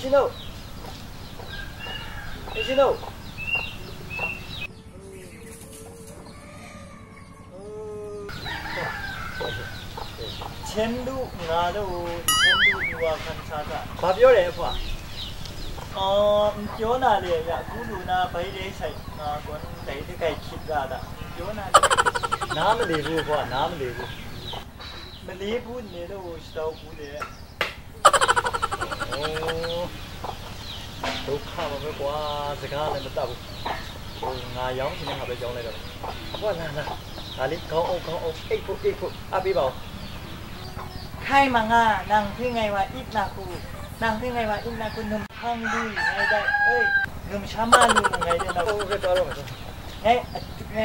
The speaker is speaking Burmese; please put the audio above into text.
ရှင်တို့အရှင်တို့ချင်းလူငါတို့ချင်းလူဒီဝါခန်းချာတာဘာပြောတယ်ဖွာအော်ပြောနာလေရအခုလူနာဘိုင်းလေးဆိုင်ငါကွန်ဒိုင်တကိုက်ခစ်လာတာပြောနာလေနားမလီဘူးဖွာနားမလီဘူးမလေးဘူးနေတော့ရှောက်ဘူးလေ 都看我们瓜子干那么大不？我养今天还没养来着。我来来，哪里搞哦搞哦，哎不哎不，阿比宝。开嘛啊，นาลิศเขาโอ้เขาโอ้เอ็กพุเอ็กพุอาบีบอกใครมางานางที่ไงวะอิกนาคูนางที่ไงวะอิกนาคูนุ่มพังดีไงได้เอ้ยนุ่มช้ามานุ่มไงได้เราโอ้ก็ตัวเราไงไง